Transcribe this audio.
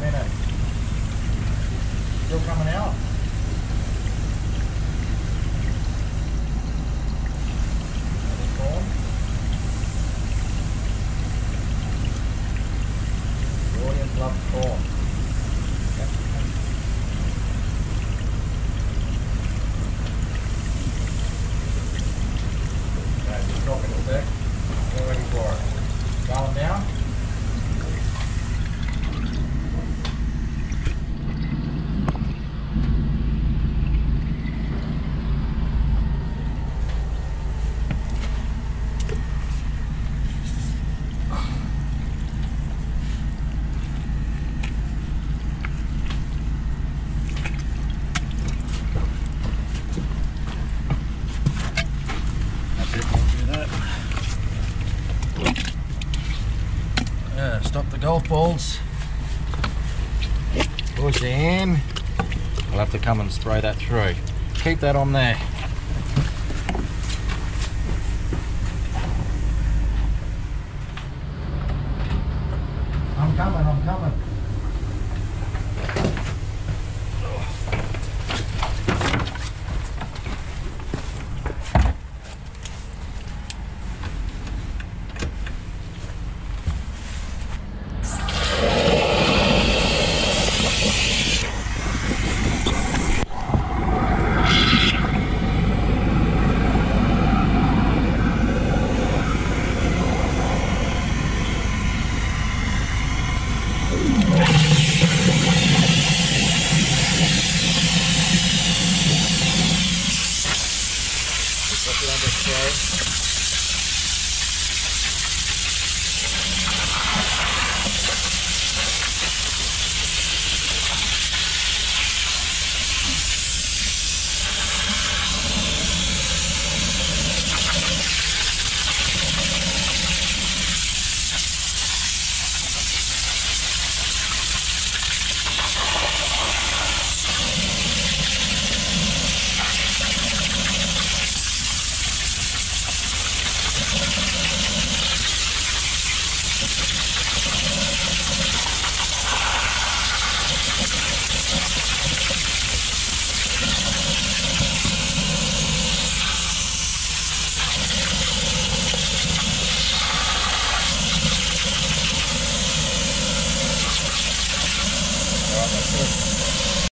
minute. Still coming out. Corn. Okay, sec. Stop the golf balls. Push in. I'll have to come and spray that through. Keep that on there. I'm coming, I'm coming. Suck it on the tray.